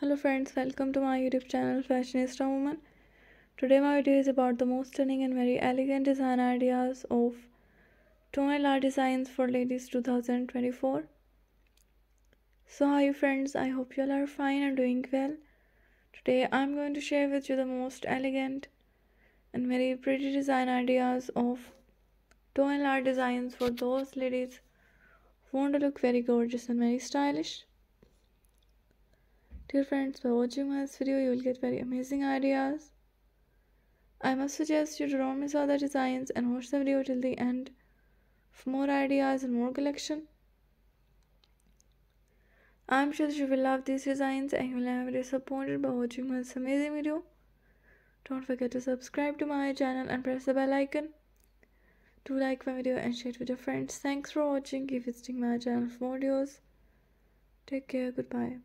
Hello friends, welcome to my YouTube channel Fashionista Woman. Today my video is about the most stunning and very elegant design ideas of toenail art designs for ladies 2024. So hi friends, I hope you all are fine and doing well. Today I'm going to share with you the most elegant and very pretty design ideas of toenail art designs for those ladies who want to look very gorgeous and very stylish. Dear friends, by watching my video, you will get very amazing ideas. I must suggest you to don't miss out the designs and watch the video till the end for more ideas and more collection. I'm sure that you will love these designs and you will never be disappointed by watching my amazing video. Don't forget to subscribe to my channel and press the bell icon. Do like my video and share it with your friends. Thanks for watching. Keep visiting my channel for more videos. Take care. Goodbye.